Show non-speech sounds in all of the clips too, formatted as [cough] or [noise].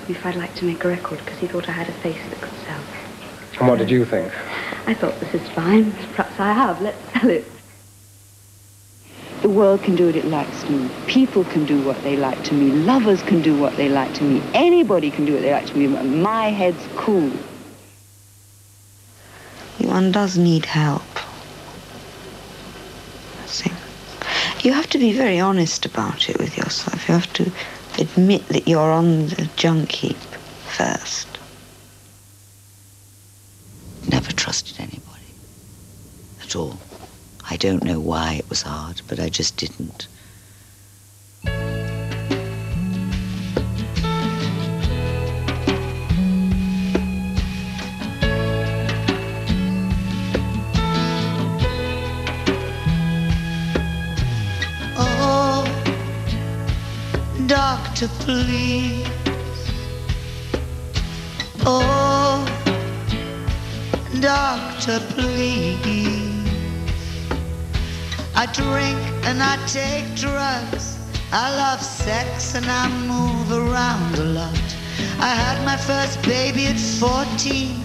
asked me if I'd like to make a record because he thought I had a face that could sell. And what did you think? I thought this is fine. Perhaps I have. Let's sell it. The world can do what it likes to me. People can do what they like to me. Lovers can do what they like to me. Anybody can do what they like to me. My head's cool. One does need help. I. You have to be very honest about it with yourself. You have to admit that you're on the junk heap first. Never trusted anybody. At all. I don't know why it was hard, but I just didn't. Doctor, please. Oh, doctor, please. I drink and I take drugs. I love sex and I move around a lot. I had my first baby at 14.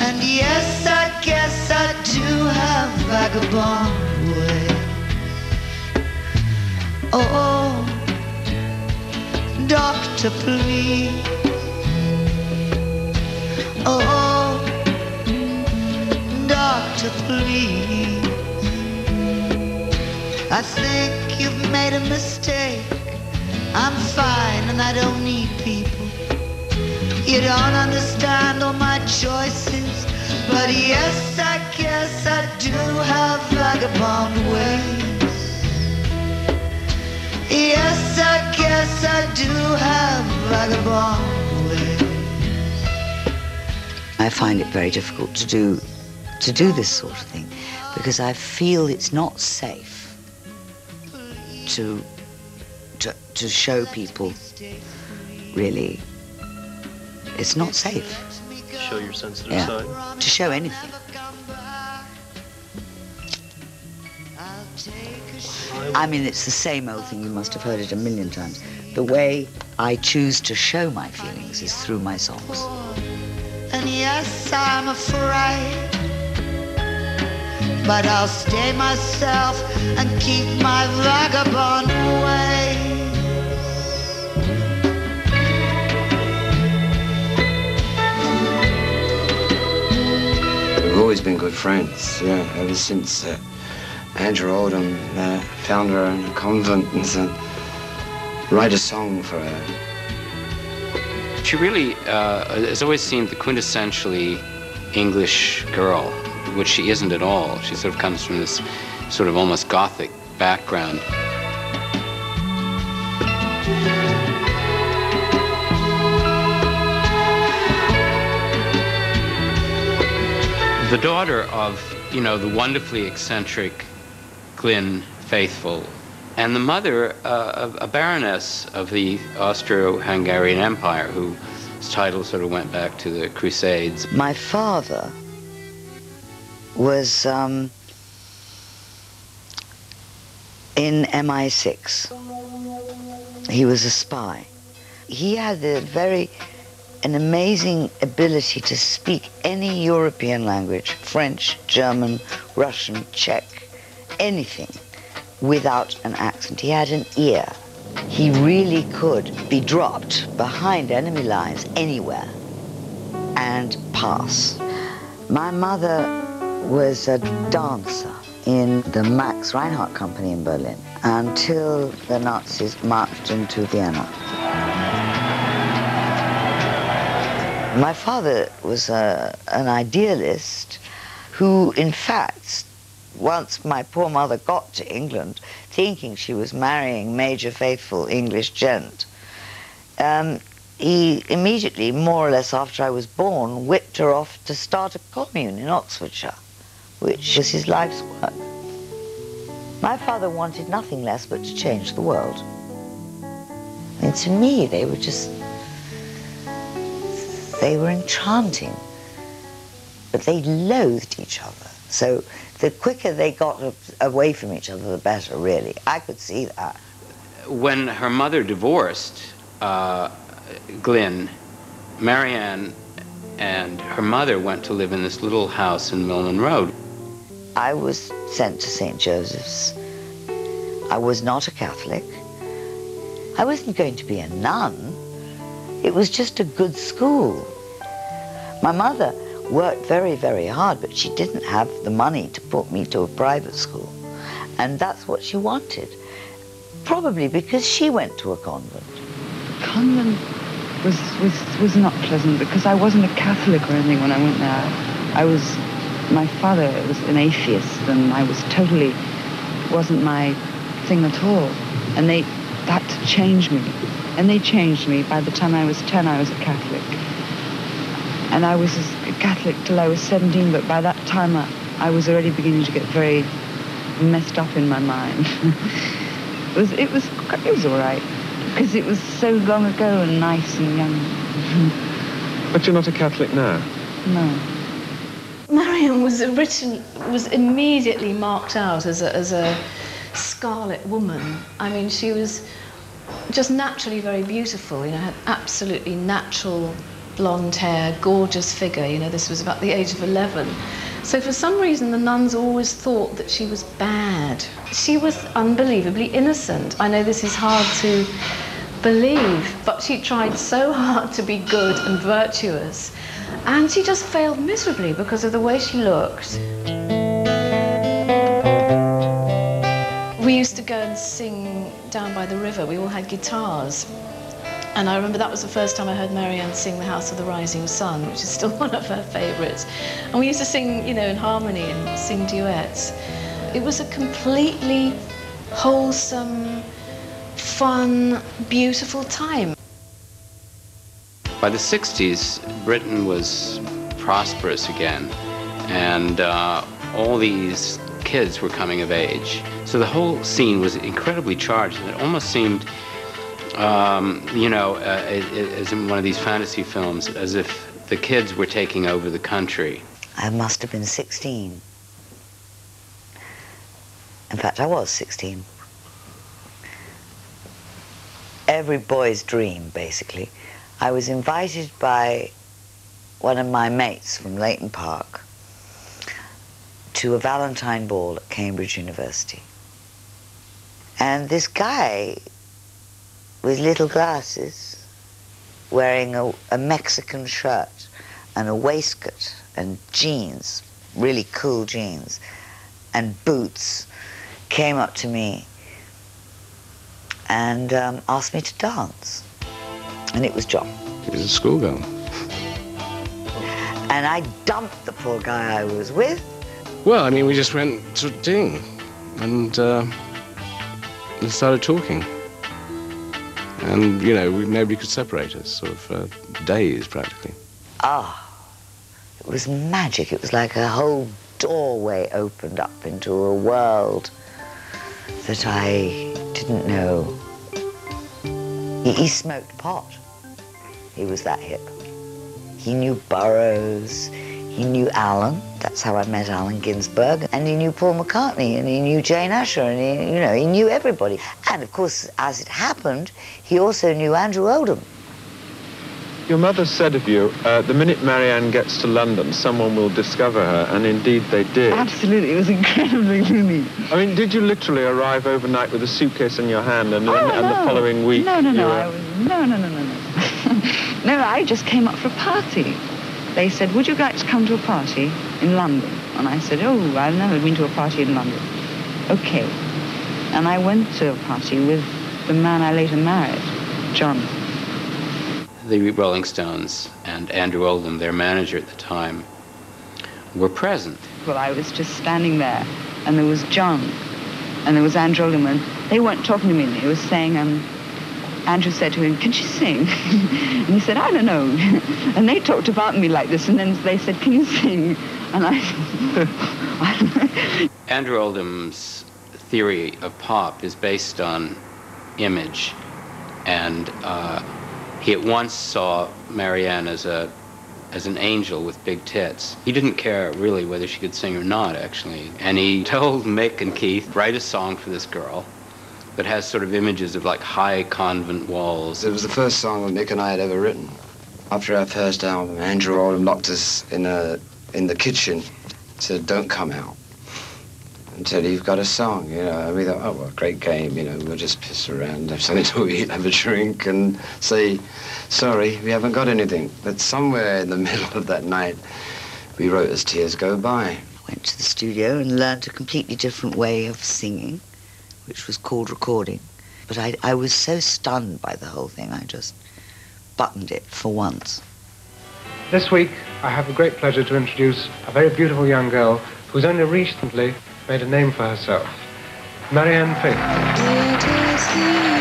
And yes, I guess I do have vagabond ways. Oh, doctor, please. Oh, doctor, please. I think you've made a mistake. I'm fine and I don't need people. You don't understand all my choices. But yes, I guess I do have vagabond ways. Yes, I guess I do have vagabond ways. I find it very difficult to do to do this sort of thing because I feel it's not safe to to, to show people really it's not safe to Show your sensitive Yeah. side. to show anything I mean it's the same old thing you must have heard it a million times the way I choose to show my feelings is through my songs And yes, I'm afraid. But I'll stay myself and keep my vagabond ways. We've always been good friends, yeah, ever since uh, Andrew Oldham uh, found her in a convent and said, write a song for her. She really uh, has always seemed the quintessentially English girl, which she isn't at all. She sort of comes from this sort of almost gothic background. The daughter of, you know, the wonderfully eccentric Glyn Faithfull, and the mother, uh, a, baroness of the Austro-Hungarian Empire, whose title sort of went back to the Crusades. My father was um, in MI6. He was a spy. He had a very, an amazing ability to speak any European language, French, German, Russian, Czech, anything, without an accent. He had an ear. He really could be dropped behind enemy lines anywhere and pass. My mother was a dancer in the Max Reinhardt Company in Berlin until the Nazis marched into Vienna. My father was a, an idealist who, in fact, once my poor mother got to England, thinking she was marrying Major Faithfull English gent, um, he immediately, more or less after I was born, whipped her off to start a commune in Oxfordshire, which was his life's work. My father wanted nothing less but to change the world. And to me, they were just, they were enchanting. But they loathed each other. So the quicker they got away from each other, the better, really. I could see that. When her mother divorced, uh, Glyn, Marianne and her mother went to live in this little house in Milman Road. I was sent to St. Joseph's. I was not a Catholic. I wasn't going to be a nun. It was just a good school. My mother worked very, very hard, but she didn't have the money to put me to a private school. And that's what she wanted. Probably because she went to a convent. Convent was, was, was not pleasant because I wasn't a Catholic or anything when I went there. I was, my father was an atheist and I was totally, wasn't my thing at all. And they, that changed me. And they changed me. By the time I was 10, I was a Catholic. And I was a Catholic till I was 17, but by that time I, I was already beginning to get very messed up in my mind. [laughs] it was, it was, it was all right because it was so long ago and nice and young. [laughs] But you're not a Catholic now? No. Marion was written, was immediately marked out as a, as a scarlet woman. I mean, she was just naturally very beautiful, you know, had absolutely natural blonde hair, gorgeous figure. You know, this was about the age of 11. So for some reason, the nuns always thought that she was bad. She was unbelievably innocent. I know this is hard to believe, but she tried so hard to be good and virtuous. And she just failed miserably because of the way she looked. We used to go and sing down by the river. We all had guitars. And I remember that was the first time I heard Marianne sing The House of the Rising Sun, which is still [laughs] one of her favourites. And we used to sing, you know, in harmony and sing duets. It was a completely wholesome, fun, beautiful time. By the 60s, Britain was prosperous again, and uh, all these kids were coming of age. So the whole scene was incredibly charged, and it almost seemed um, you know, uh, as in one of these fantasy films, as if the kids were taking over the country. I must have been 16. In fact, I was 16. Every boy's dream, basically. I was invited by one of my mates from Leighton Park to a Valentine ball at Cambridge University. And this guy with little glasses, wearing a, a Mexican shirt and a waistcoat and jeans, really cool jeans, and boots, came up to me and um, asked me to dance. And it was John. He was a schoolgirl. And I dumped the poor guy I was with. Well, I mean, we just went to ding and uh, started talking. And, you know, we, nobody could separate us, sort of uh, days practically. Ah, it was magic. It was like a whole doorway opened up into a world that I didn't know. He, he smoked pot. He was that hip. He knew Burroughs. He knew Allen. That's how I met Allen Ginsberg. And he knew Paul McCartney, and he knew Jane Asher, and he, you know, he knew everybody. And of course, as it happened, he also knew Andrew Oldham. Your mother said of you, uh, the minute Marianne gets to London, someone will discover her, and indeed they did. Absolutely, it was incredibly gloomy. I mean, did you literally arrive overnight with a suitcase in your hand, and, Oh, and, and no. the following week? No, no, you no. were- I was, no, no, no, no, no. [laughs] no, I just came up for a party. They said, would you like to come to a party in London? And I said, oh, I've never been to a party in London. Okay. And I went to a party with the man I later married, John. The Rolling Stones and Andrew Oldham, their manager at the time, were present. Well, I was just standing there, and there was John, and there was Andrew Oldham, and they weren't talking to me. They were saying, um, Andrew said to him, can she sing? [laughs] and he said, I don't know. [laughs] and they talked about me like this, and then they said, can you sing? And I, [laughs] Andrew Oldham's theory of pop is based on image, and uh, he at once saw Marianne as a as an angel with big tits. He didn't care really whether she could sing or not, actually. And he told Mick and Keith, write a song for this girl, but has sort of images of like high convent walls. It was the first song that Mick and I had ever written. After our first album, Andrew Oldham locked us in a in the kitchen, said, "Don't come out until you've got a song." You know, and we thought, "Oh, well, great game. You know, we'll just piss around, have something [laughs] to eat, have a drink, and say, sorry, we haven't got anything." But somewhere in the [laughs] middle of that night, we wrote "As Tears Go By." Went to the studio and learned a completely different way of singing, which was called recording. But I, I was so stunned by the whole thing, I just buttoned it for once. This week, I have the great pleasure to introduce a very beautiful young girl who's only recently made a name for herself, Marianne Faith.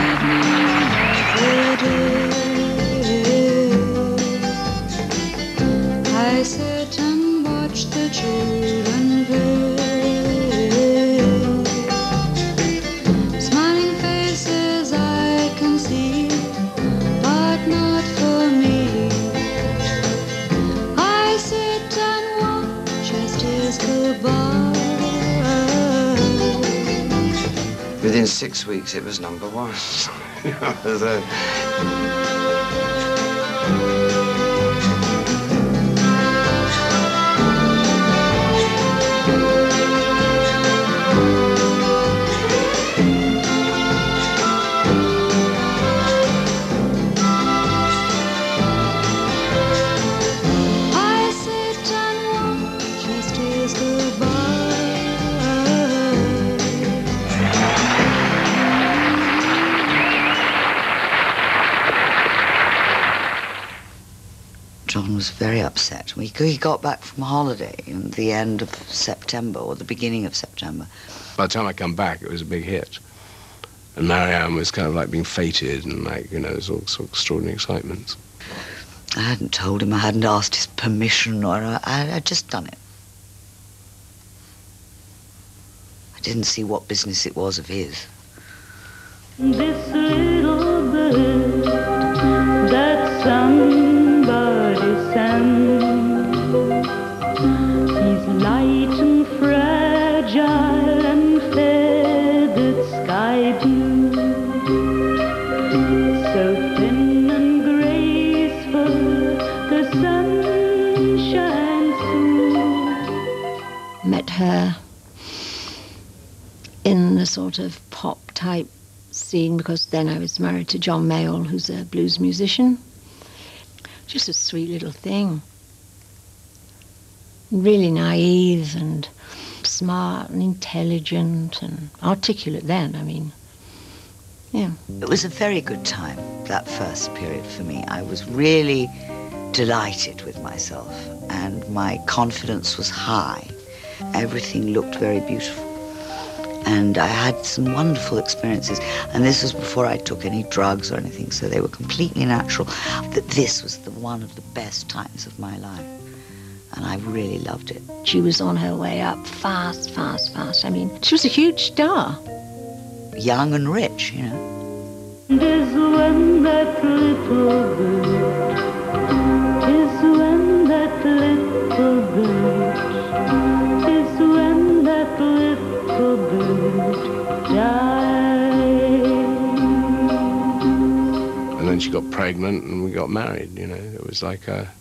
Within six weeks, it was number one. [laughs] very upset. We, he got back from holiday in the end of September or the beginning of September. By the time I come back, it was a big hit. And Marianne was kind of like being fated and like, you know, there's all sorts of extraordinary excitement. I hadn't told him, I hadn't asked his permission, or uh, I, I, I'd just done it. I didn't see what business it was of his. This little bird that somebody her in the sort of pop type scene because then I was married to John Mayall, who's a blues musician. Just a sweet little thing. Really naive and smart and intelligent and articulate then, I mean. Yeah. It was a very good time, that first period for me. I was really delighted with myself, and my confidence was high. Everything looked very beautiful. And I had some wonderful experiences. And this was before I took any drugs or anything, so they were completely natural. That this was the one of the best times of my life. And I really loved it. She was on her way up fast, fast, fast. I mean, she was a huge star. Young and rich, you know. Tis when that little bird, tis when that little bird, And then she got pregnant and we got married, you know. It was like a,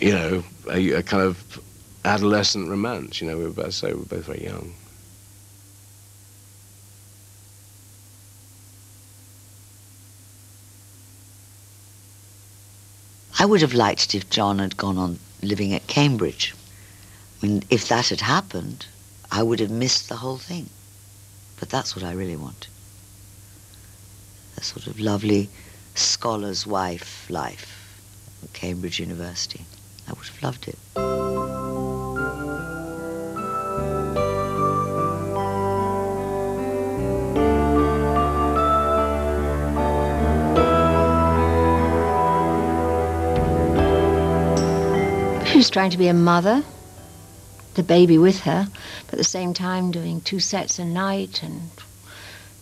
you know, a, a kind of adolescent romance, you know. We were both, so we were both very young. I would have liked it if John had gone on living at Cambridge. I mean, if that had happened, I would have missed the whole thing. But that's what I really want. A sort of lovely scholar's wife life at Cambridge University. I would have loved it. Was trying to be a mother, the baby with her, but at the same time doing two sets a night and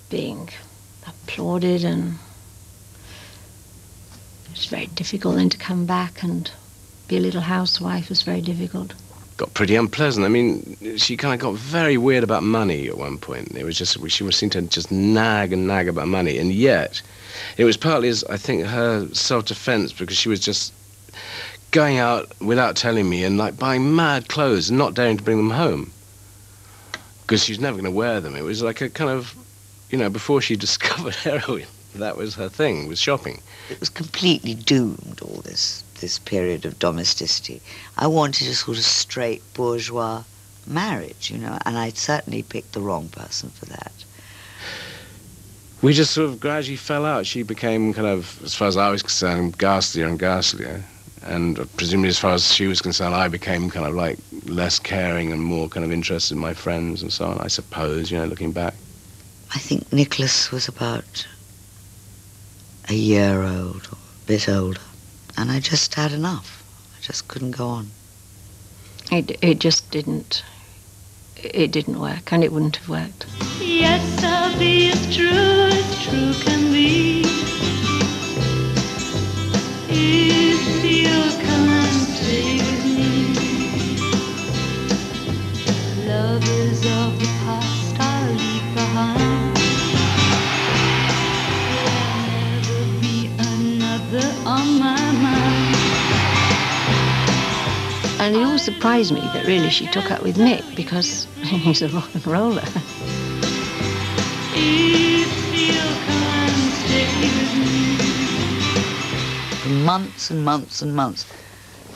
being applauded and it was very difficult then to come back and be a little housewife was very difficult. got pretty unpleasant. I mean, she kind of got very weird about money at one point. It was just she was seemed to just nag and nag about money, and yet it was partly as I think her self-defense because she was just going out without telling me and like buying mad clothes and not daring to bring them home because she was never going to wear them. It was like a kind of, you know, before she [laughs] discovered heroin, that was her thing, was shopping. It was completely doomed, all this, this period of domesticity. I wanted a sort of straight bourgeois marriage, you know, and I'd certainly picked the wrong person for that. We just sort of gradually fell out. She became kind of, as far as I was concerned, ghastlier and ghastlier. And presumably, as far as she was concerned, I became kind of like less caring and more kind of interested in my friends and so on, I suppose, you know, looking back. I think Nicholas was about a year old or a bit older. And I just had enough. I just couldn't go on. It, it just didn't. It didn't work, and it wouldn't have worked. Yes, I'll be as true as true can be. If And it all surprised me that really she took up with Mick because [laughs] he's a rock and roller. If you'll come and stay with me. For months and months and months,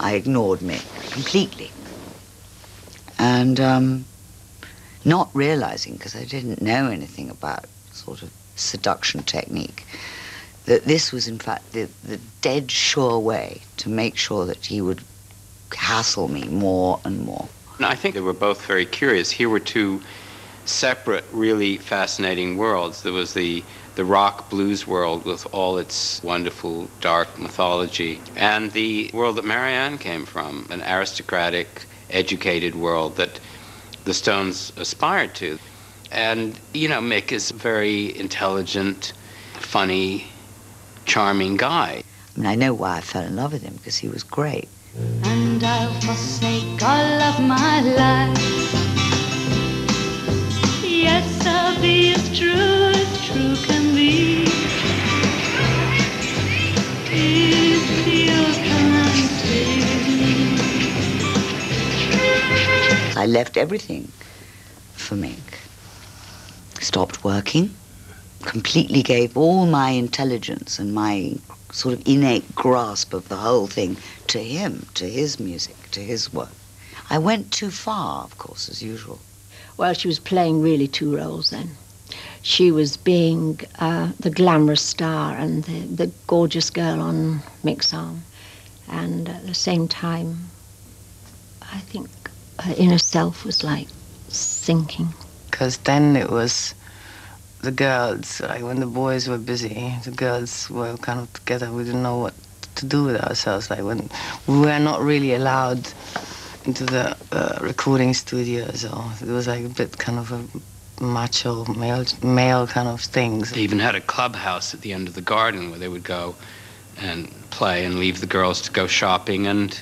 I ignored Mick completely. And um, not realizing, because I didn't know anything about sort of seduction technique, that this was in fact the, the dead sure way to make sure that he would hassle me more and more. I think they were both very curious. Here were two separate, really fascinating worlds. There was the the rock blues world with all its wonderful dark mythology, and the world that Marianne came from, an aristocratic, educated world that the Stones aspired to. And, you know, Mick is a very intelligent, funny, charming guy. I mean, I know why I fell in love with him, because he was great. And I'll forsake all of my life. Yes, I'll be as true as true can be. If you'll come and I left everything for Mick. Stopped working, completely gave all my intelligence and my sort of innate grasp of the whole thing to him, to his music, to his work. I went too far, of course, as usual. Well, she was playing really two roles then. She was being uh, the glamorous star and the, the gorgeous girl on Mick's arm. And at the same time, I think her inner self was like sinking. Because then it was the girls, like when the boys were busy, the girls were kind of together. We didn't know what to do with ourselves. Like when we were not really allowed into the uh, recording studios, or it was like a bit kind of a macho male male kind of things. They even had a clubhouse at the end of the garden where they would go and play and leave the girls to go shopping and,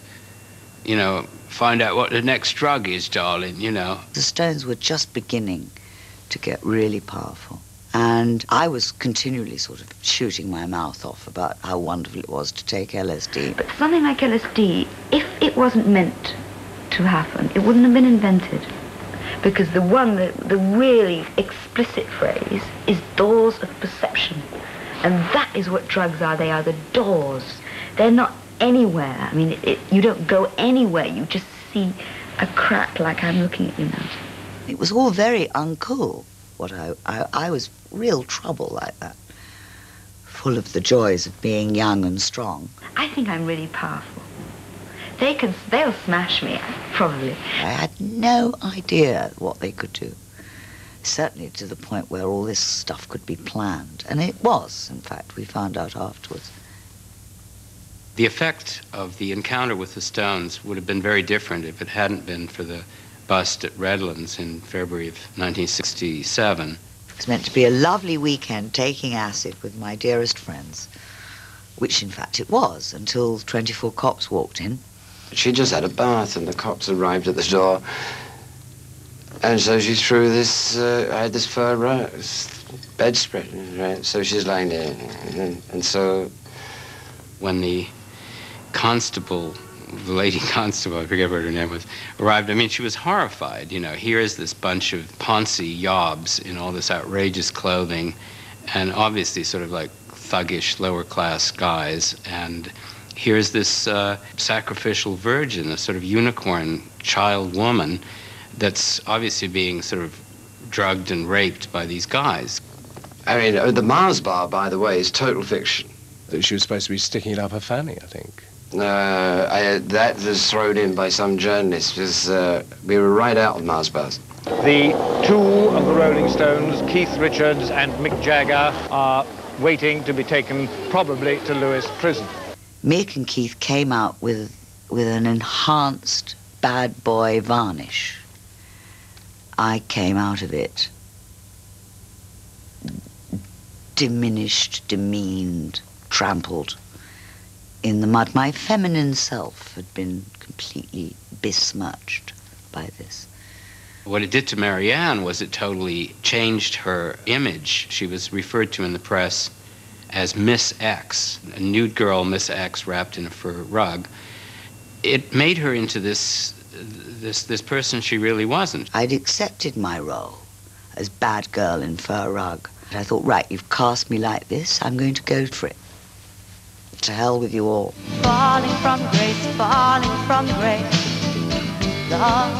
you know, find out what the next drug is, darling, you know. The Stones were just beginning to get really powerful. And I was continually sort of shooting my mouth off about how wonderful it was to take LSD. But something like LSD, if it wasn't meant to happen, it wouldn't have been invented. Because the one, the, the really explicit phrase is doors of perception. And that is what drugs are. They are the doors. They're not anywhere. I mean, it, it, you don't go anywhere. You just see a crack like I'm looking at you now. It was all very uncool. What I, I, I was real trouble like that, full of the joys of being young and strong. I think I'm really powerful. They can, they'll smash me, probably. I had no idea what they could do. Certainly to the point where all this stuff could be planned. And it was, in fact, we found out afterwards. The effect of the encounter with the Stones would have been very different if it hadn't been for the bust at Redlands in February of 1967. It was meant to be a lovely weekend taking acid with my dearest friends, which in fact it was until 24 cops walked in She just had a bath, and the cops arrived at the door. And so she threw this, uh, I had this fur rug, bedspread, right? So she's lying there. And, and so when the constable, the lady [laughs] constable, I forget what her name was, arrived, I mean, she was horrified. You know, here is this bunch of Ponzi yobs in all this outrageous clothing, and obviously sort of like thuggish lower class guys, and here's this uh, sacrificial virgin, a sort of unicorn child woman that's obviously being sort of drugged and raped by these guys. I mean, uh, the Mars bar, by the way, is total fiction. She was supposed to be sticking it up her fanny, I think. Uh, I, that was thrown in by some journalist because uh, we were right out of Mars bars. The two of the Rolling Stones, Keith Richards and Mick Jagger, are waiting to be taken probably to Lewes prison. Mick and Keith came out with, with an enhanced bad boy varnish. I came out of it diminished, demeaned, trampled in the mud. My feminine self had been completely besmirched by this. What it did to Marianne was it totally changed her image. She was referred to in the press as Miss X, a nude girl, Miss X, wrapped in a fur rug. It made her into this, this, this person she really wasn't. I'd accepted my role as bad girl in fur rug. I thought, right, you've cast me like this, I'm going to go for it. To hell with you all. Falling from grace, falling from grace. Lord,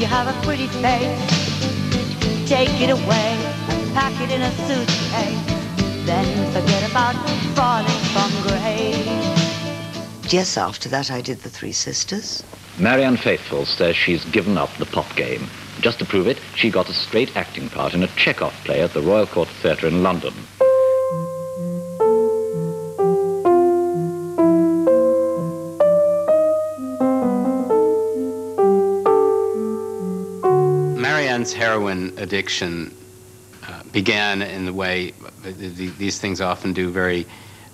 you have a pretty face. Take it away and pack it in a suitcase. Then forget about falling from grace. Yes, after that I did The Three Sisters. Marianne Faithfull says she's given up the pop game. Just to prove it, she got a straight acting part in a Chekhov play at the Royal Court Theatre in London. Heroin addiction uh, began in the way the, these things often do, very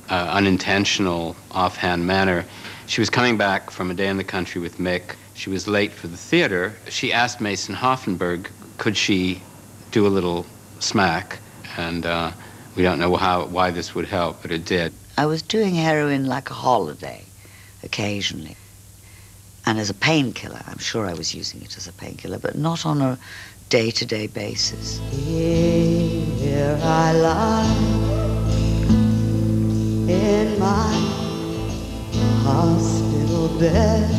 uh, unintentional, offhand manner. She was coming back from a day in the country with Mick. She was late for the theater. She asked Mason Hoffenberg, could she do a little smack? And uh, we don't know how, why this would help, but it did. I was doing heroin like a holiday, occasionally. And as a painkiller, I'm sure I was using it as a painkiller, but not on a day-to-day basis. Here I lie in my hospital bed.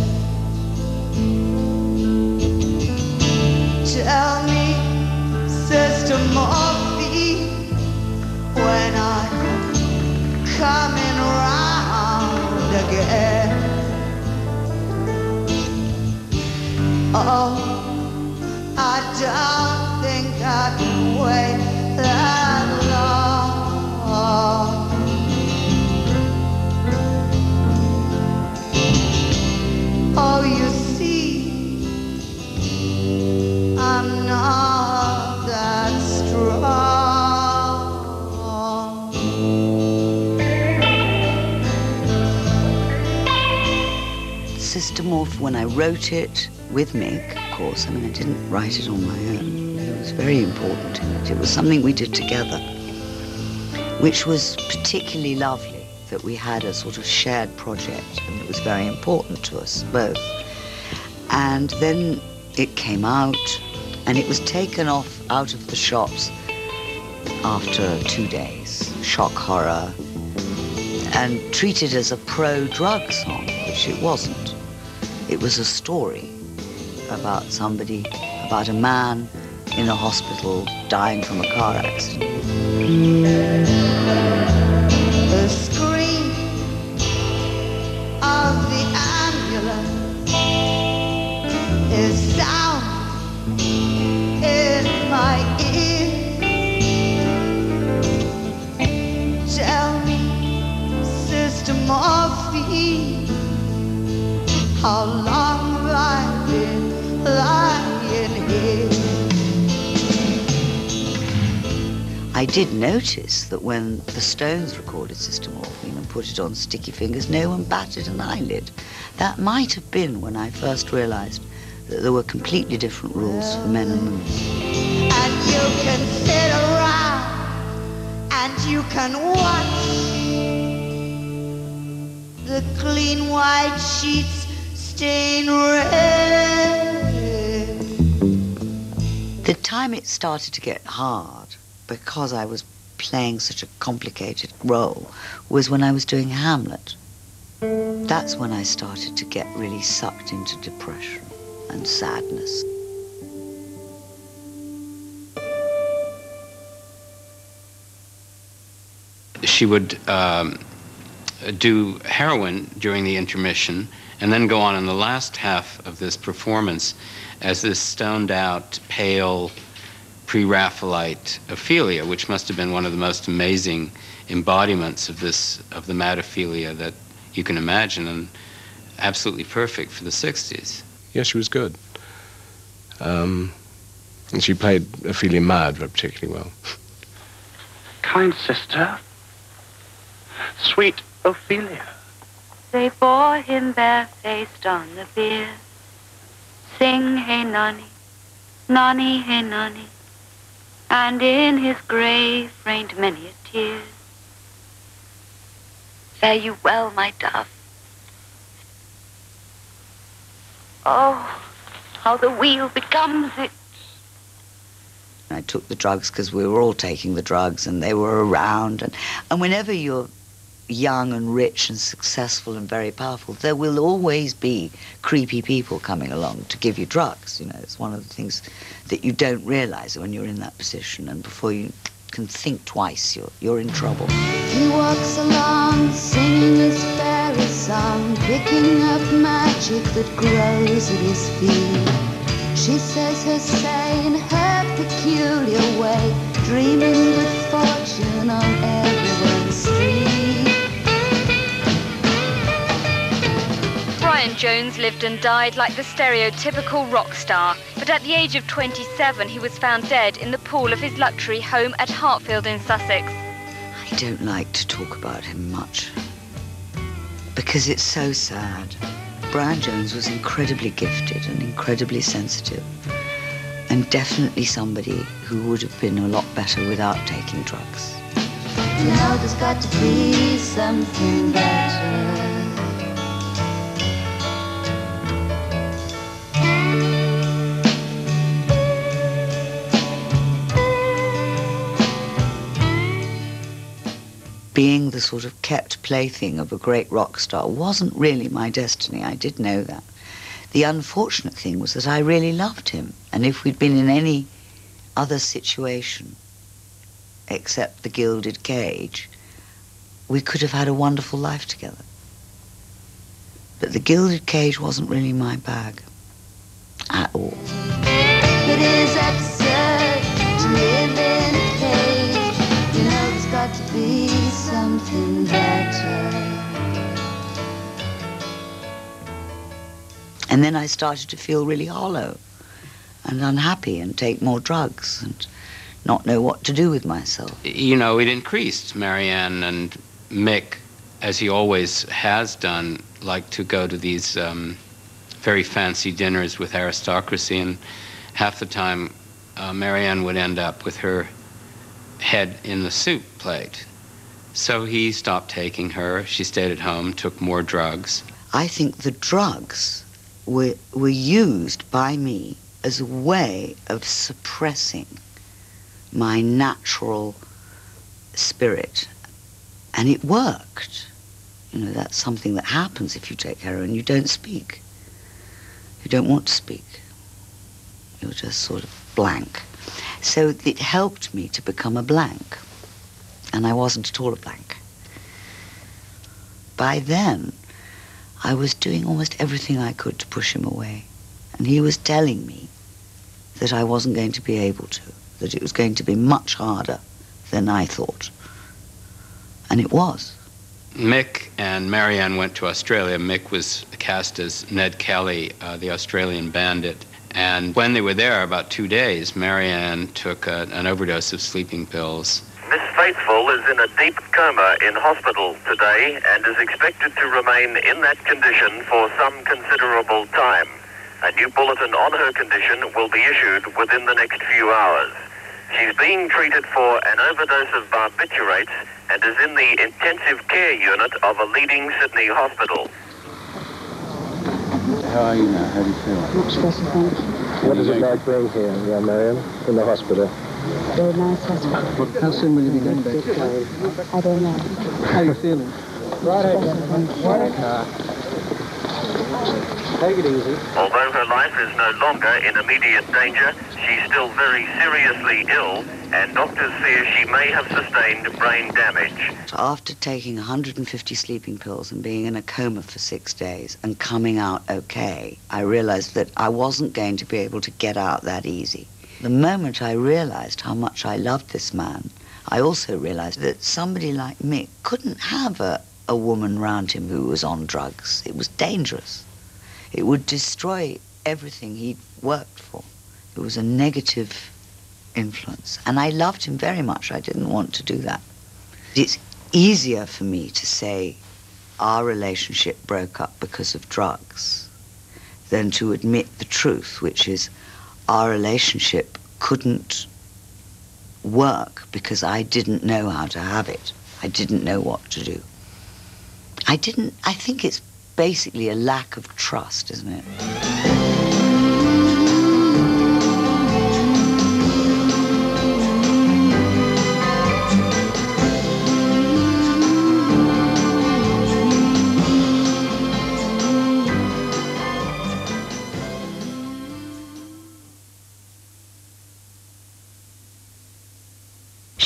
Tell me, Sister Morphine, when I'm coming round again. Oh, I don't think I wait. Oh, you see, I'm not that strong. When I wrote it with Mick, course, I mean, I didn't write it on my own. It was very important in it. It was something we did together, which was particularly lovely that we had a sort of shared project, and it was very important to us both. And then it came out, and it was taken off out of the shops after two days, shock horror, and treated as a pro-drug song, which it wasn't. It was a story about somebody, about a man in a hospital dying from a car accident. The scream of the ambulance is sound in my ear. Tell me, Sister Morphine, how long lying here? I did notice that when the Stones recorded Sister Morphine and put it on Sticky Fingers, no one batted an eyelid. That might have been when I first realized that there were completely different rules for men and women. And you can sit around and you can watch the clean white sheets stain red. Time it started to get hard, because I was playing such a complicated role, was when I was doing Hamlet. That's when I started to get really sucked into depression and sadness. She would um, do heroin during the intermission and then go on in the last half of this performance as this stoned out, pale, pre Raphaelite Ophelia, which must have been one of the most amazing embodiments of this, of the mad Ophelia that you can imagine, and absolutely perfect for the 60s. Yeah, she was good. Um, and she played Ophelia Mad particularly well. Kind sister, sweet Ophelia. They bore him barefaced on the bier. Sing, hey nonny, nonny, hey nonny. And in his grave rained many a tear. Fare you well, my dove. Oh, how the wheel becomes it. I took the drugs because we were all taking the drugs and they were around. And, and whenever you're young and rich and successful and very powerful, there will always be creepy people coming along to give you drugs. You know, it's one of the things that you don't realize when you're in that position. And before you can think twice, you're, you're in trouble. He walks along singing his fairy song, picking up magic that grows at his feet. She says her say in her peculiar way, dreaming fortune on everyone's Brian Jones lived and died like the stereotypical rock star, but at the age of 27 he was found dead in the pool of his luxury home at Hartfield in Sussex. I don't like to talk about him much because it's so sad. Brian Jones was incredibly gifted and incredibly sensitive, and definitely somebody who would have been a lot better without taking drugs. You know there's got to be something better. Being the sort of kept plaything of a great rock star wasn't really my destiny. I did know that. The unfortunate thing was that I really loved him. And if we'd been in any other situation except the gilded cage, we could have had a wonderful life together. But the gilded cage wasn't really my bag at all. It is absurd to live in a cage. You know there's got to be And then I started to feel really hollow and unhappy and take more drugs and not know what to do with myself. You know, it increased. Marianne and Mick, as he always has done, like to go to these um, very fancy dinners with aristocracy, and half the time uh, Marianne would end up with her head in the soup plate. So he stopped taking her. She stayed at home, took more drugs. I think the drugs were, were used by me as a way of suppressing my natural spirit. And it worked. You know, that's something that happens if you take heroin. You don't speak. You don't want to speak. You're just sort of blank. So it helped me to become a blank. And I wasn't at all a blank. By then, I was doing almost everything I could to push him away. And he was telling me that I wasn't going to be able to, that it was going to be much harder than I thought. And it was. Mick and Marianne went to Australia. Mick was cast as Ned Kelly, uh, the Australian bandit. And when they were there, about two days, Marianne took a, an overdose of sleeping pills Miss Faithfull is in a deep coma in hospital today and is expected to remain in that condition for some considerable time. A new bulletin on her condition will be issued within the next few hours. She's being treated for an overdose of barbiturates and is in the intensive care unit of a leading Sydney hospital. How are you now? How do you feel? Much better, thank you. What is it like being here, yeah, Marion, in the hospital? How soon will you be going back? I don't know. How are you feeling? Take it easy. Although her life is no longer in immediate danger, she's still very seriously ill and doctors fear she may have sustained brain damage. After taking 150 sleeping pills and being in a coma for six days and coming out okay, I realized that I wasn't going to be able to get out that easy. The moment I realized how much I loved this man, I also realized that somebody like Mick couldn't have a, a woman round him who was on drugs. It was dangerous. It would destroy everything he'd worked for. It was a negative influence. And I loved him very much. I didn't want to do that. It's easier for me to say our relationship broke up because of drugs than to admit the truth, which is our relationship couldn't work because I didn't know how to have it. I didn't know what to do. I didn't, I think it's basically a lack of trust, isn't it?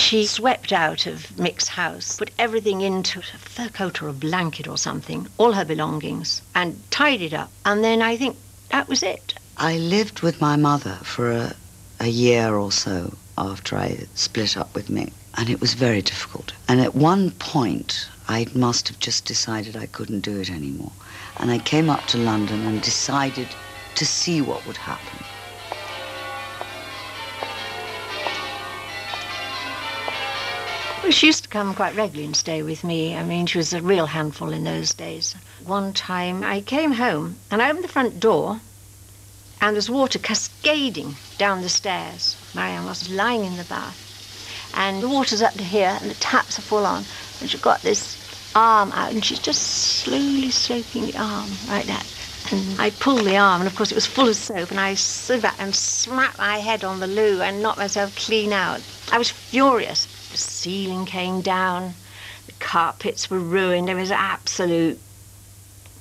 She swept out of Mick's house, put everything into a fur coat or a blanket or something, all her belongings, and tied it up. And then I think that was it. I lived with my mother for a, a year or so after I split up with Mick, and it was very difficult. And at one point, I must have just decided I couldn't do it anymore. And I came up to London and decided to see what would happen. Well, she used to come quite regularly and stay with me. I mean, she was a real handful in those days. One time I came home and I opened the front door and there's water cascading down the stairs. Marianne was lying in the bath and the water's up to here and the taps are full on and she's got this arm out and she's just slowly stroking the arm like that. And I pulled the arm and of course it was full of soap and I stood back and smacked my head on the loo and knocked myself clean out. I was furious. The ceiling came down, the carpets were ruined, it was an absolute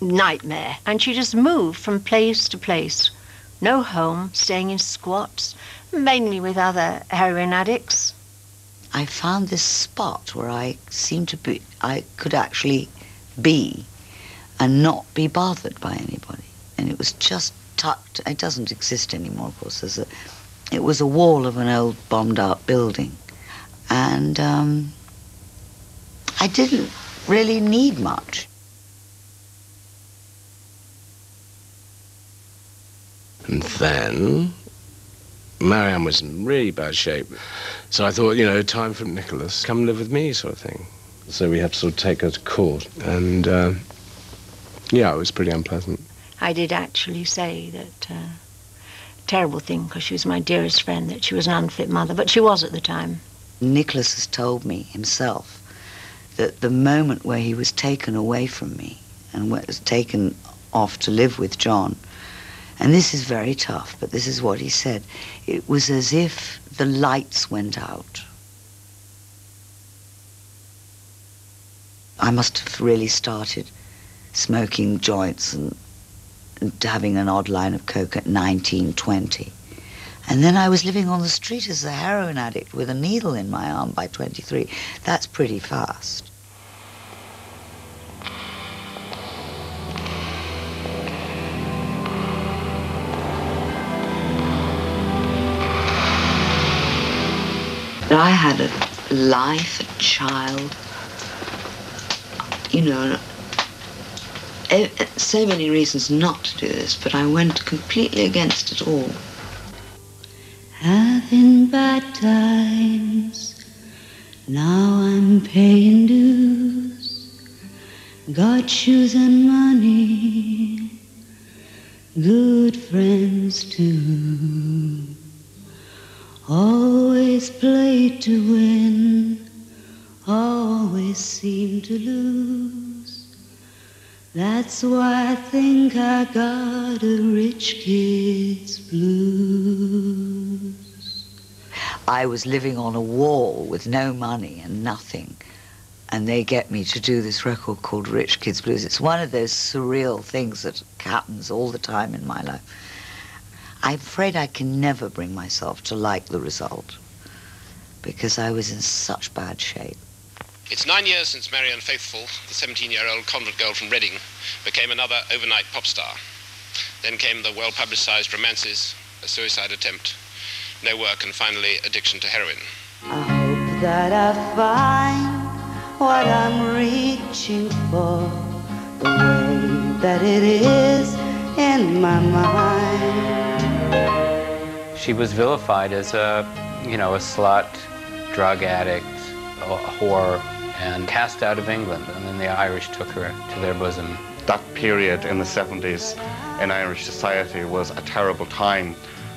nightmare. And she just moved from place to place. No home, staying in squats, mainly with other heroin addicts. I found this spot where I seemed to be, I could actually be and not be bothered by anybody. And it was just tucked, it doesn't exist anymore, of course. A, it was a wall of an old bombed out building. And um, I didn't really need much. And then Marianne was in really bad shape. So I thought, you know, time for Nicholas, come live with me, sort of thing. So we had to sort of take her to court. And uh, yeah, it was pretty unpleasant. I did actually say that uh, terrible thing because she was my dearest friend that she was an unfit mother, but she was at the time. Nicholas has told me himself that the moment where he was taken away from me and was taken off to live with John, and this is very tough, but this is what he said, it was as if the lights went out. I must have really started smoking joints and, and having an odd line of coke at 19, 20. And then I was living on the street as a heroin addict with a needle in my arm by 23. That's pretty fast. I had a life, a child, you know, so many reasons not to do this, but I went completely against it all. Having bad times Now I'm paying dues, got shoes and money, good friends too. Always play to win, always seem to lose. That's why I think I got a rich kid's blues. I was living on a wall with no money and nothing. And they get me to do this record called Rich Kids Blues. It's one of those surreal things that happens all the time in my life. I'm afraid I can never bring myself to like the result because I was in such bad shape. It's nine years since Marianne Faithfull, the 17-year-old convent girl from Reading, became another overnight pop star. Then came the well-publicized romances, a suicide attempt, no work, and finally addiction to heroin. I hope that I find what I'm reaching for, the way that it is in my mind. She was vilified as a, you know, a slut, drug addict, a whore, and cast out of England. And then the Irish took her to their bosom. That period in the 70s in Irish society was a terrible time.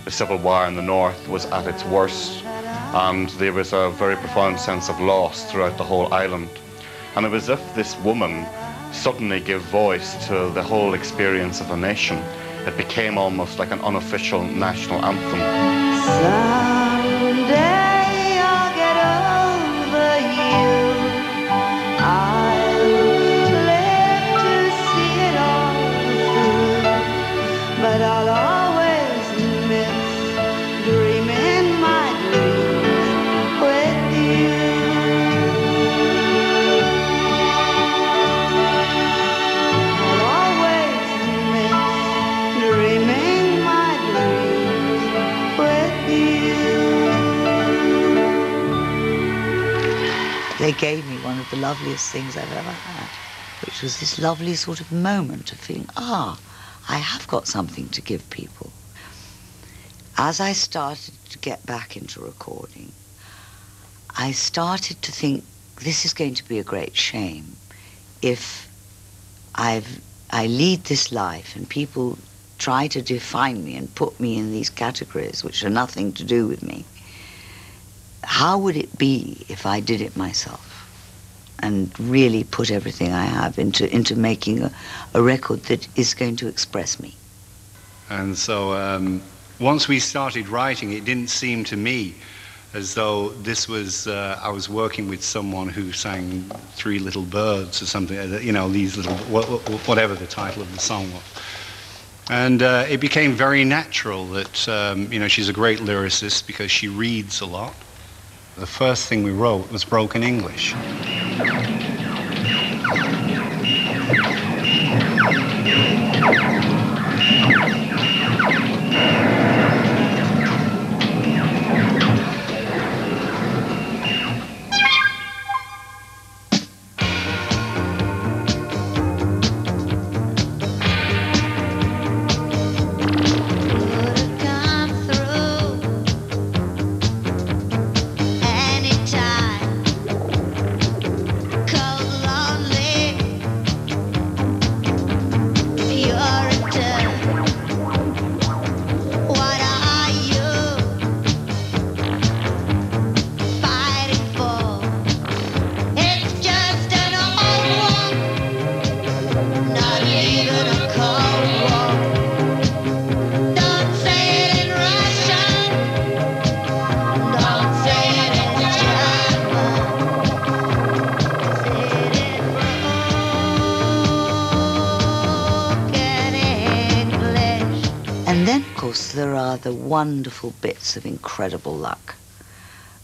The civil war in the north was at its worst, and there was a very profound sense of loss throughout the whole island. And it was as if this woman suddenly gave voice to the whole experience of a nation. It became almost like an unofficial national anthem. They gave me one of the loveliest things I've ever had, which was this lovely sort of moment of feeling, ah, I have got something to give people. As I started to get back into recording, I started to think this is going to be a great shame if I've I lead this life and people try to define me and put me in these categories which are nothing to do with me. How would it be if I did it myself and really put everything I have into into making a, a record that is going to express me? And so um, once we started writing, it didn't seem to me as though this was, uh, I was working with someone who sang Three Little Birds or something, uh, you know, these little, wha- wha- whatever the title of the song was. And uh, it became very natural that, um, you know, she's a great lyricist because she reads a lot. The first thing we wrote was broken English. Wonderful bits of incredible luck.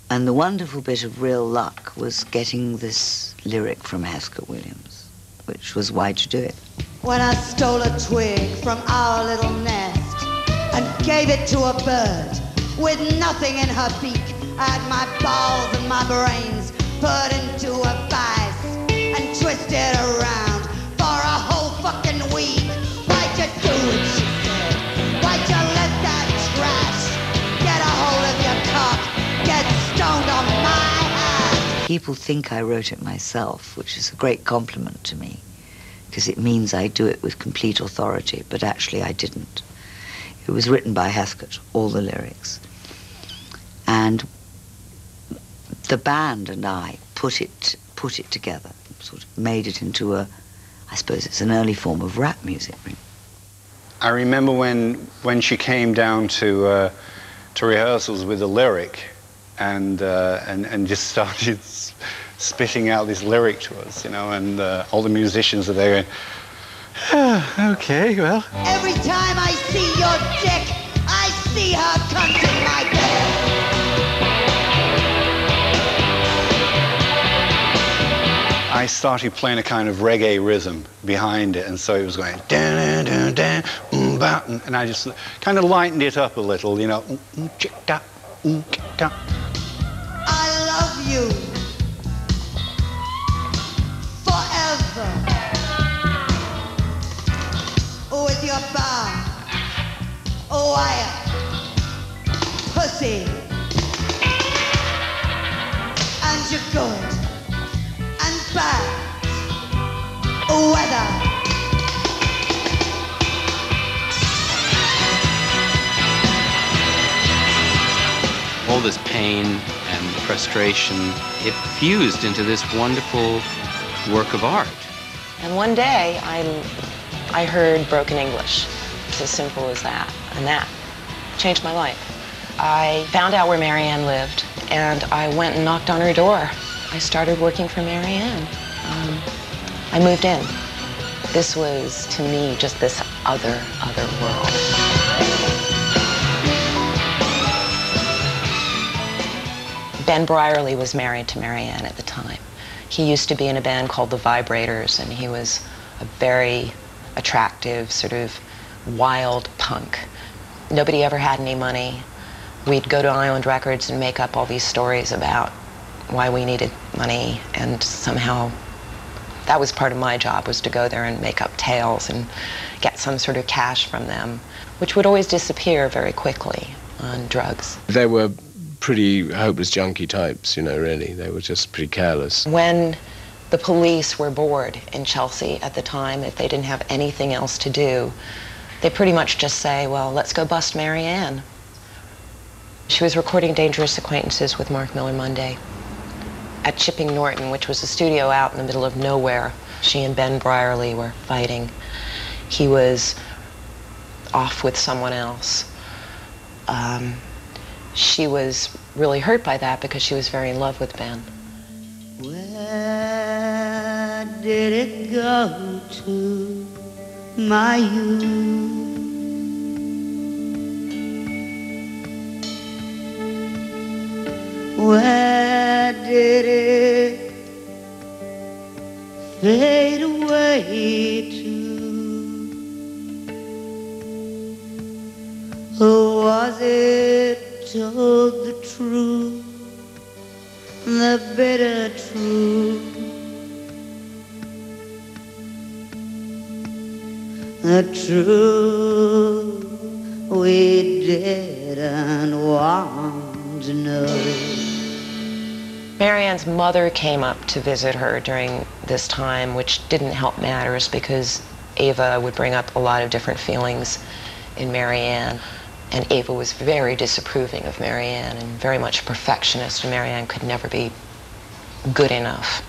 And the wonderful bit of real luck was getting this lyric from Heathcote Williams, which was Why'd You Do It? when I stole a twig from our little nest and gave it to a bird with nothing in her beak. I had my balls and my brains put into a vice and twisted around People think I wrote it myself, which is a great compliment to me, because it means I do it with complete authority, but actually I didn't. It was written by Heathcote, all the lyrics. And the band and I put it put it together, sort of made it into a I suppose it's an early form of rap music. I remember when when she came down to uh, to rehearsals with a lyric, and uh, and and just [laughs] started spitting out this lyric to us, you know, and uh, all the musicians are there going, "Ah, okay, well. Every time I see your dick, I see her come to my bed. I started playing a kind of reggae rhythm behind it, and so it was going dun dun dun mm, ba, mm, and I just kind of lightened it up a little, you know. mm, mm, chick, da, mm, chick, da. You forever. Oh, with your bar, oh, wire, pussy, and your good and bad oh, weather. all this pain frustration, it fused into this wonderful work of art. And one day, I, I heard broken English. It's as simple as that. And that changed my life. I found out where Marianne lived, and I went and knocked on her door. I started working for Marianne. Um, I moved in. This was, to me, just this other, other world. Ben Brierley was married to Marianne at the time. He used to be in a band called the Vibrators, and he was a very attractive, sort of wild punk. Nobody ever had any money. We'd go to Island Records and make up all these stories about why we needed money, and somehow that was part of my job was to go there and make up tales and get some sort of cash from them, which would always disappear very quickly on drugs. They were pretty hopeless junkie types, you know, really. They were just pretty careless. When the police were bored in Chelsea at the time, if they didn't have anything else to do, they pretty much just say, well, let's go bust Marianne. She was recording Dangerous Acquaintances with Mark Miller Mundy at Chipping Norton, which was a studio out in the middle of nowhere. She and Ben Brierley were fighting. He was off with someone else. Um, she was really hurt by that because she was very in love with Ben. Where did it go to, my youth? Where did it fade away to? Or was it told the truth, the bitter truth? The truth we didn't want to know. Marianne's mother came up to visit her during this time, which didn't help matters because Ava would bring up a lot of different feelings in Marianne. And Ava was very disapproving of Marianne and very much a perfectionist, and Marianne could never be good enough.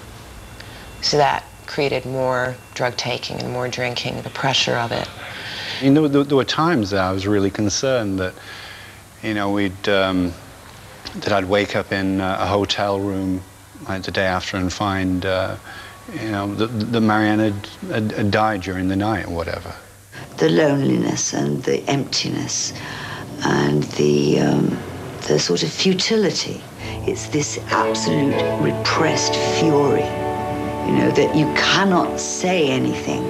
So that created more drug taking and more drinking, the pressure of it. You know, there, there were times that I was really concerned that, you know, we'd um, that I'd wake up in uh, a hotel room like the day after and find, uh, you know, that, that Marianne had, had, had died during the night or whatever. the loneliness and the emptiness and the um, the sort of futility. It's this absolute repressed fury, you know, that you cannot say anything.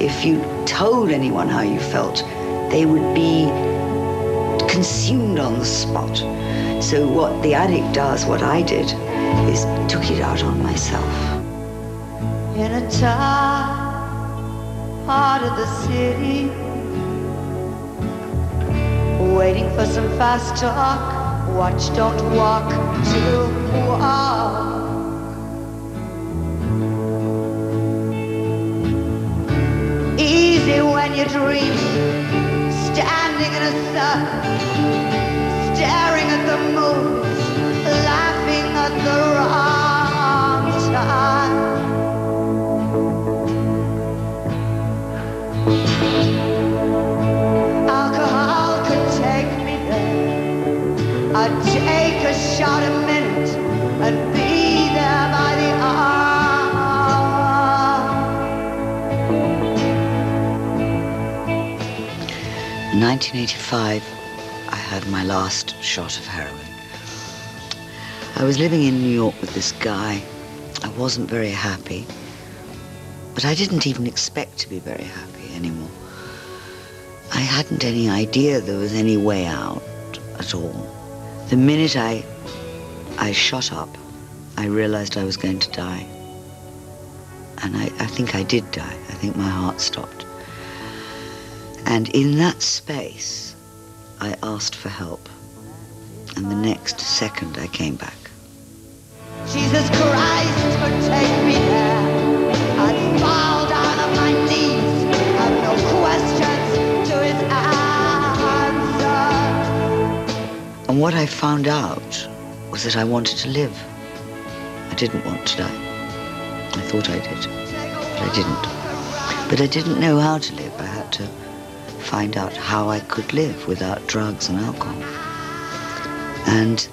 If you told anyone how you felt, they would be consumed on the spot. So what the addict does, what I did, is took it out on myself. in a tough part of the city. Waiting for some fast talk. Watch, don't walk to walk. Easy when you dream. Standing in a circle, Staring at the moon. Laughing at the wrong time. In 1985, I had my last shot of heroin. I was living in New York with this guy. I wasn't very happy, but I didn't even expect to be very happy anymore. I hadn't any idea there was any way out at all. The minute I, I shot up, I realized I was going to die. And I, I think I did die. I think my heart stopped. And in that space, I asked for help. And the next second, I came back. Jesus Christ me And what I found out was that I wanted to live. I didn't want to die. I thought I did, but I didn't. But I didn't know how to live. I had to find out how I could live without drugs and alcohol. And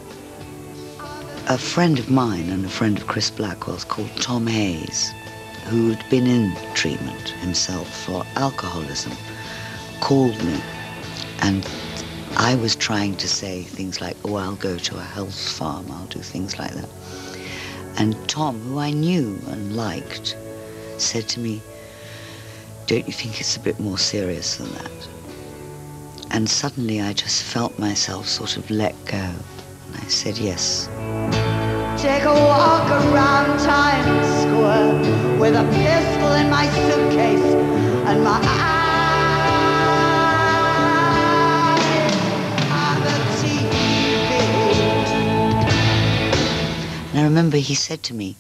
a friend of mine and a friend of Chris Blackwell's called Tom Hayes, who'd been in treatment himself for alcoholism, called me and I was trying to say things like, oh, I'll go to a health farm, I'll do things like that. And Tom, who I knew and liked, said to me, don't you think it's a bit more serious than that? And suddenly I just felt myself sort of let go. And I said yes. Take a walk around Times Square with a pistol in my suitcase and my eyes I remember he said to me,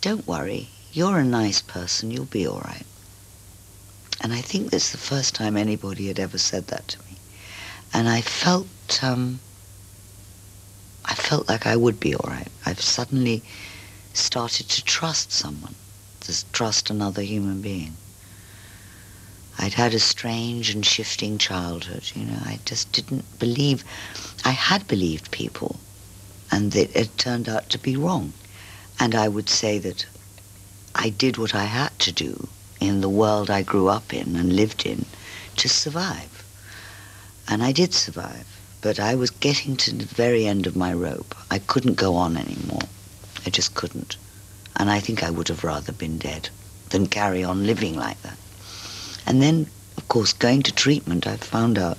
don't worry, you're a nice person, you'll be all right. And I think that's the first time anybody had ever said that to me. And I felt, um, I felt like I would be all right. I've suddenly started to trust someone, to trust another human being. I'd had a strange and shifting childhood, you know. I just didn't believe, I had believed people, and it turned out to be wrong. And I would say that I did what I had to do in the world I grew up in and lived in to survive. And I did survive, but I was getting to the very end of my rope. I couldn't go on anymore. I just couldn't. And I think I would have rather been dead than carry on living like that. And then, of course, going to treatment, I found out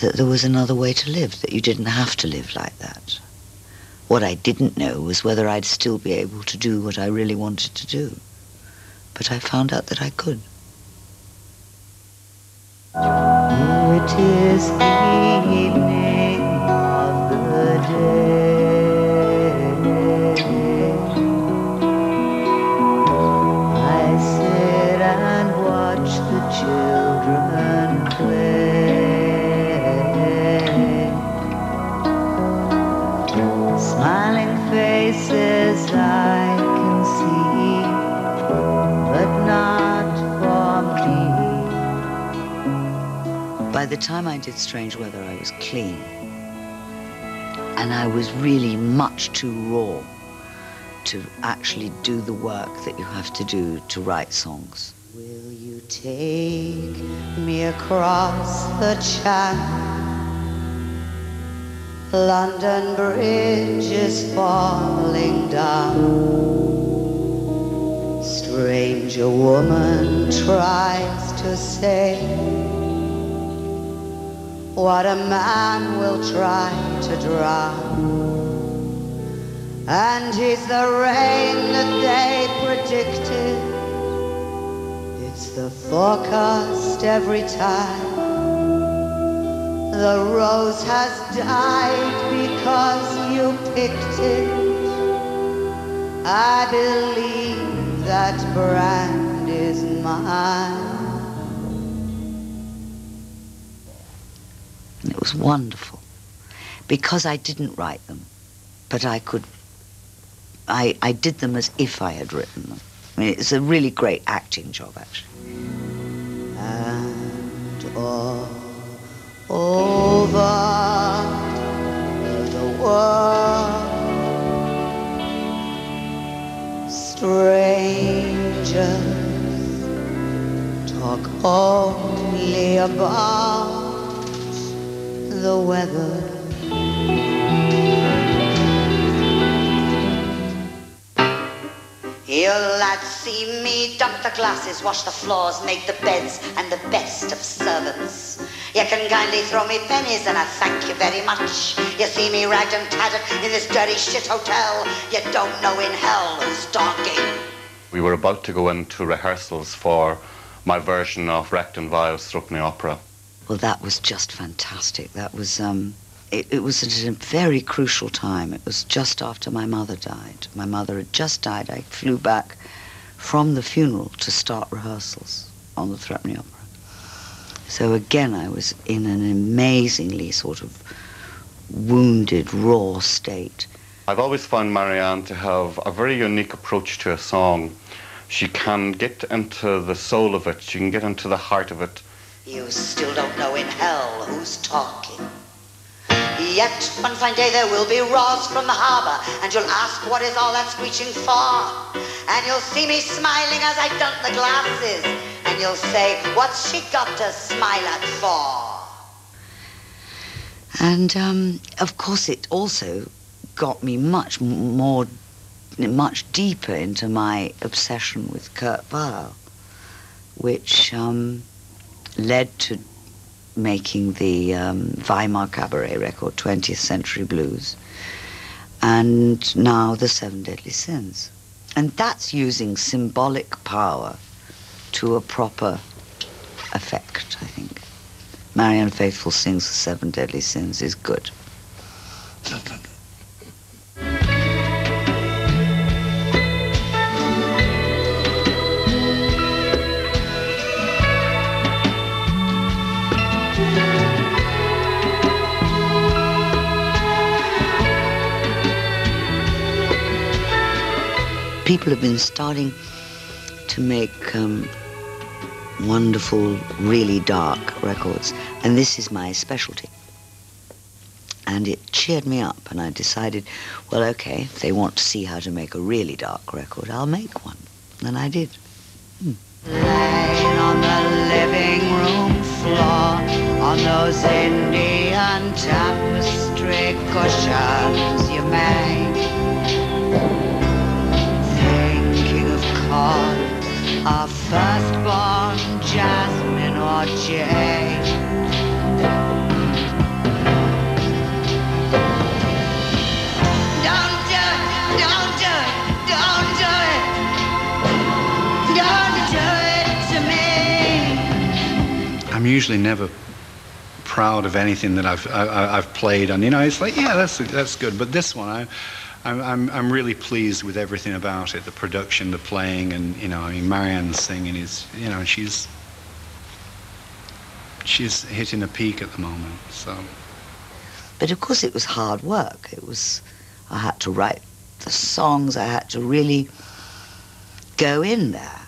that there was another way to live, that you didn't have to live like that. What I didn't know was whether I'd still be able to do what I really wanted to do. But I found out that I could. It is By the time I did Strange Weather, I was clean. And I was really much too raw to actually do the work that you have to do to write songs. Will you take me across the channel. London Bridge is falling down. Stranger woman tries to say what a man will try to drown. And he's the rain that they predicted. It's the forecast every time. The rose has died because you picked it. I believe that brand is mine. Wonderful because I didn't write them, but I could. I, I did them as if I had written them. I mean, it's a really great acting job, actually. And all over the world, strangers talk only about the weather. You'll lads see me dump the glasses, wash the floors, make the beds, and the best of servants. You can kindly throw me pennies and I thank you very much. You see me ragged and tattered in this dirty shit hotel. You don't know in hell who's talking. We were about to go into rehearsals for my version of Brecht and Weill struck opera. Well, that was just fantastic. That was, um, it, it was at a very crucial time. It was just after my mother died. My mother had just died. I flew back from the funeral to start rehearsals on the Threepenny Opera. So again, I was in an amazingly sort of wounded, raw state. I've always found Marianne to have a very unique approach to a song. She can get into the soul of it, she can get into the heart of it. You still don't know in hell who's talking. Yet one fine day there will be Ross from the harbour, and you'll ask what is all that screeching for? And you'll see me smiling as I dump the glasses, and you'll say, what's she got to smile at for? And um, of course, it also got me much more, much deeper into my obsession with Kurt Weill, which um, led to making the um, Weimar Cabaret record, 20th Century Blues, and now the Seven Deadly Sins. And that's using symbolic power to a proper effect, I think. Marianne Faithfull sings the Seven Deadly Sins is good. People have been starting to make um, wonderful, really dark records, and this is my specialty. And it cheered me up, and I decided, well, okay, if they want to see how to make a really dark record, I'll make one. And I did. Laying on the living room floor on those Indian tapestry cushions you. Firstborn Jasmine or Jade. I'm usually never proud of anything that I've I, I- I've played, and you know, it's like, yeah, that's that's good. But this one, I, I'm I'm I'm really pleased with everything about it, the production, the playing, and you know, I mean, Marianne's singing is, you know, she's she's hitting a peak at the moment. So But of course, it was hard work. It was, I had to write the songs, I had to really go in there.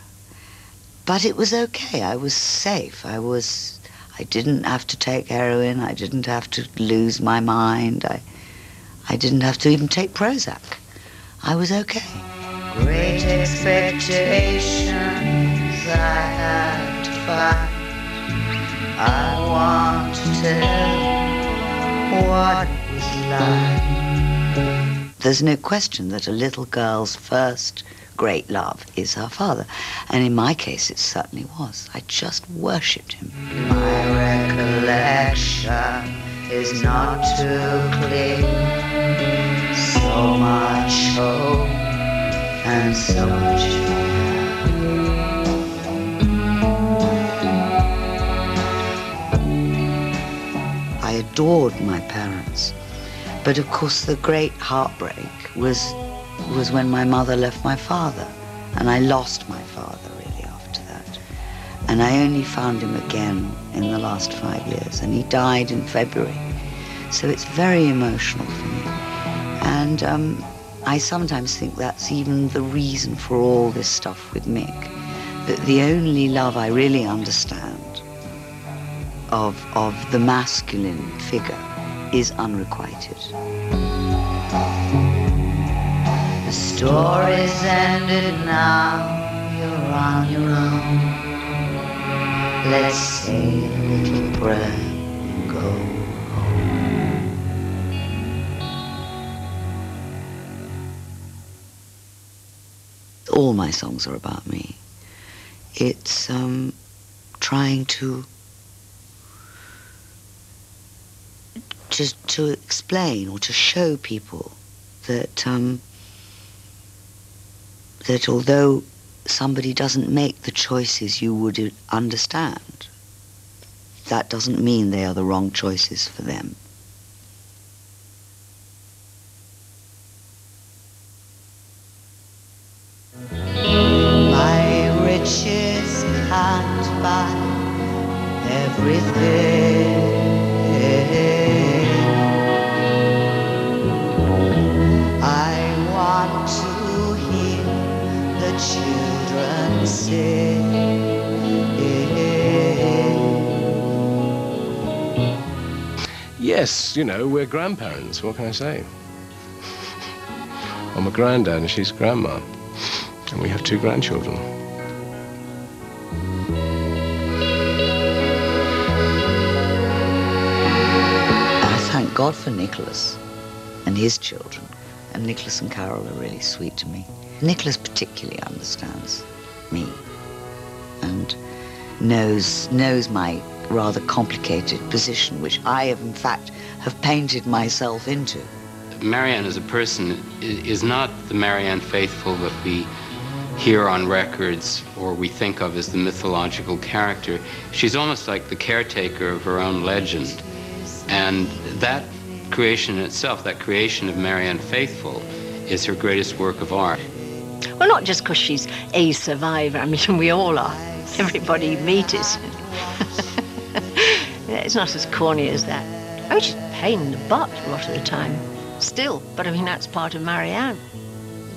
But it was okay. I was safe. I was, I didn't have to take heroin. I didn't have to lose my mind. I, I didn't have to even take Prozac. I was okay. Great expectations I had to fight. I want to tell what was like. There's no question that a little girl's first great love is her father. And in my case, it certainly was. I just worshipped him. My recollection is not too clear. So much hope and so much fear. I adored my parents. But of course, the great heartbreak was, was when my mother left my father. And I lost my father. And I only found him again in the last five years, and he died in February. So it's very emotional for me. And um, I sometimes think that's even the reason for all this stuff with Mick. That the only love I really understand of, of the masculine figure is unrequited. The story's ended now, you're on your own. Let's say a little prayer and go home. All my songs are about me. It's um, trying to to to explain or to show people that um, that although somebody doesn't make the choices you would understand, that doesn't mean they are the wrong choices for them. We're grandparents. What can I say? I'm a granddad and she's grandma. And we have two grandchildren. I thank God for Nicholas and his children. And Nicholas and Carol are really sweet to me. Nicholas particularly understands me and knows knows my rather complicated position, which I have in fact have painted myself into. Marianne as a person is not the Marianne Faithfull that we hear on records or we think of as the mythological character. She's almost like the caretaker of her own legend. And that creation in itself, that creation of Marianne Faithfull, is her greatest work of art. Well, not just because she's a survivor. I mean, [laughs] we all are. Everybody you meet is. [laughs] it's not as corny as that. Mean, she's a pain in the butt a lot of the time. Still, but I mean, that's part of Marianne.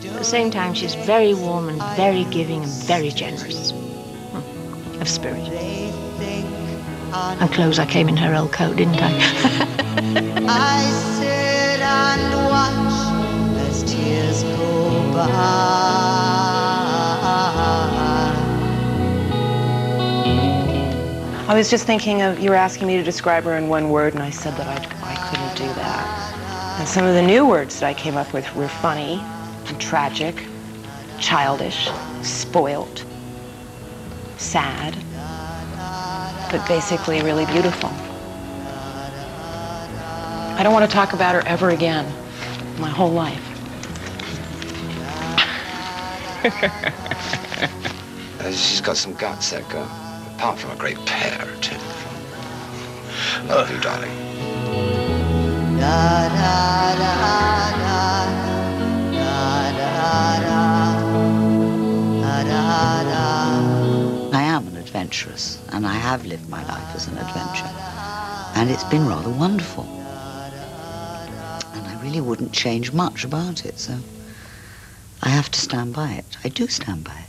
At the same time, she's very warm and very giving and very generous. Hmm. Of spirit. And clothes, I came in her old coat, didn't I? I sit and watch as tears go by. I was just thinking of, you were asking me to describe her in one word, and I said that I, I couldn't do that. And some of the new words that I came up with were funny, and tragic, childish, spoilt, sad, but basically really beautiful. I don't want to talk about her ever again, my whole life. [laughs] She's got some guts, that girl apart from a great pair, too. I love you, darling. Da, da, da, I am an adventurous, and I have lived my life as an adventure, and it's been rather wonderful. And I really wouldn't change much about it, so I have to stand by it. I do stand by it.